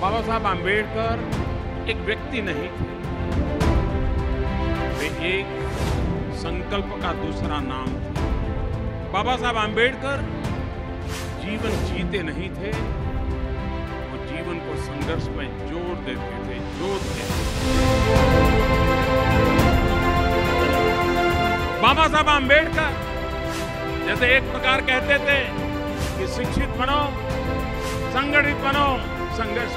बाबा साहब आम्बेडकर एक व्यक्ति नहीं थे। वे एक संकल्प का दूसरा नाम थे। बाबा साहब आम्बेडकर जीवन जीते नहीं थे, वो जीवन को संघर्ष में जोड़ देते थे जोड़ देते थे। बाबा साहब आम्बेडकर जैसे एक प्रकार कहते थे कि शिक्षित बनो, संगठित बनो संघर्ष।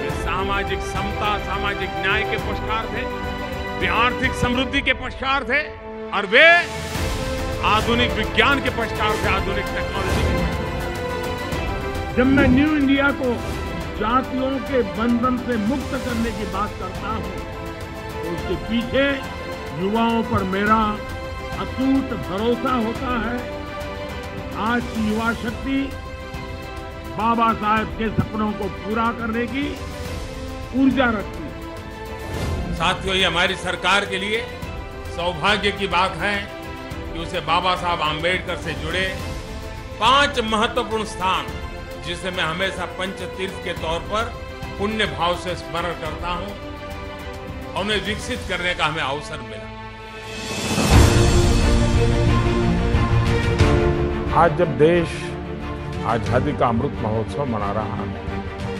वे सामाजिक समता, सामाजिक न्याय के पुरस्कार थे वे आर्थिक समृद्धि के पुरस्कार थे और वे आधुनिक विज्ञान के पुरस्कार थे आधुनिक टेक्नोलॉजी के जब मैं न्यू इंडिया को जातियों के बंधन से मुक्त करने की बात करता हूँ तो उसके पीछे युवाओं पर मेरा अटूट भरोसा होता है। आज की युवा शक्ति बाबा साहेब के सपनों को पूरा करने की ऊर्जा रखती है। साथियों ये हमारी सरकार के लिए सौभाग्य की बात है कि उसे बाबा साहब आम्बेडकर से जुड़े पाँच महत्वपूर्ण स्थान जिसे मैं हमेशा पंच तीर्थ के तौर पर पुण्य भाव से स्मरण करता हूँ और उन्हें विकसित करने का हमें अवसर मिला। आज जब देश आज़ादी का अमृत महोत्सव मना रहा है।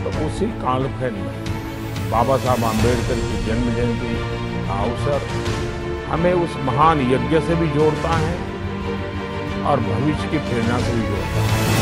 तो उसी कालखंड में बाबा साहब आम्बेडकर की जन्म जयंती का अवसर हमें उस महान यज्ञ से भी जोड़ता है और भविष्य की प्रेरणा से भी जोड़ता है।